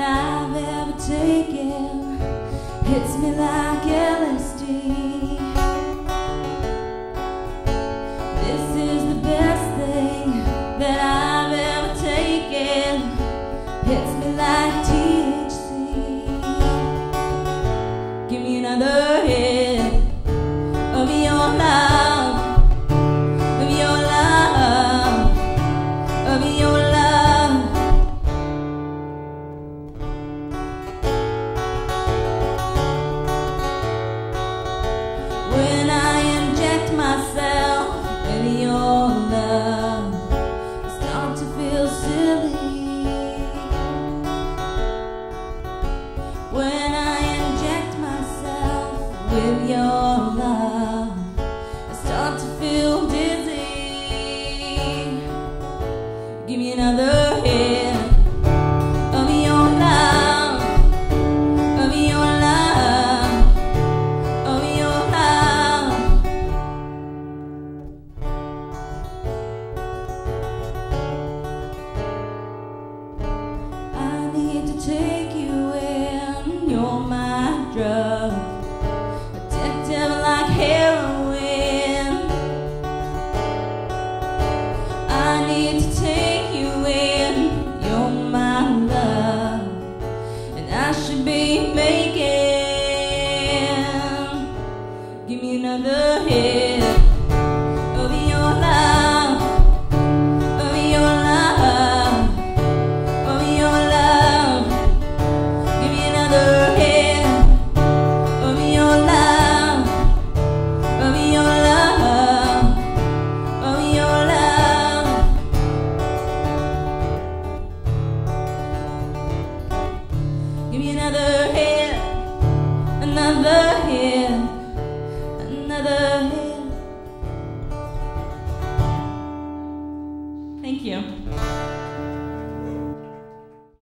than I've ever taken hits me like LSD. This is the best thing that I've ever taken. Hits me like THC. Give me another hit of your life. Feel silly. When I inject myself with your love, need to take me another hit, another hit, another hit. Thank you.